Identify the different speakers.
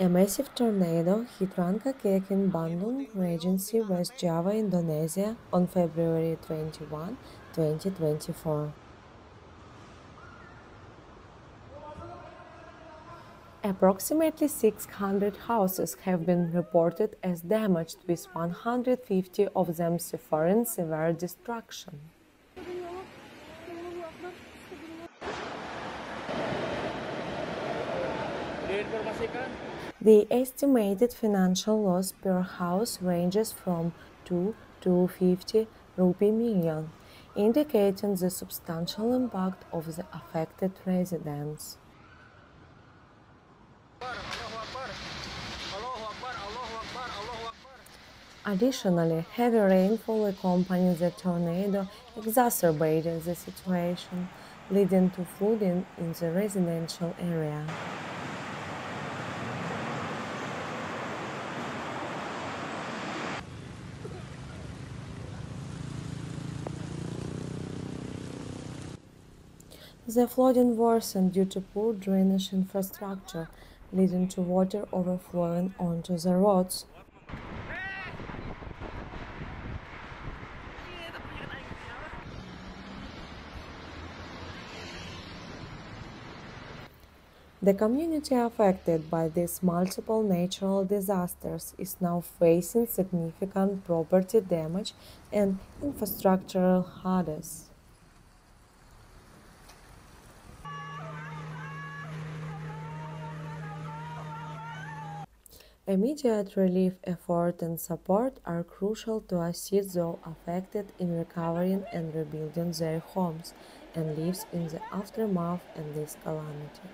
Speaker 1: A massive tornado hit Rancaekek in Bandung Regency, West Java, Indonesia on February 21, 2024. Approximately 600 houses have been reported as damaged, with 150 of them suffering severe destruction. The estimated financial loss per house ranges from 2 to 50 rupee million, indicating the substantial impact of the affected residents. Additionally, heavy rainfall accompanying the tornado exacerbated the situation, leading to flooding in the residential area. The flooding worsened due to poor drainage infrastructure, leading to water overflowing onto the roads. The community affected by these multiple natural disasters is now facing significant property damage and infrastructural hurdles. Immediate relief effort and support are crucial to assist those affected in recovering and rebuilding their homes and lives in the aftermath of this calamity.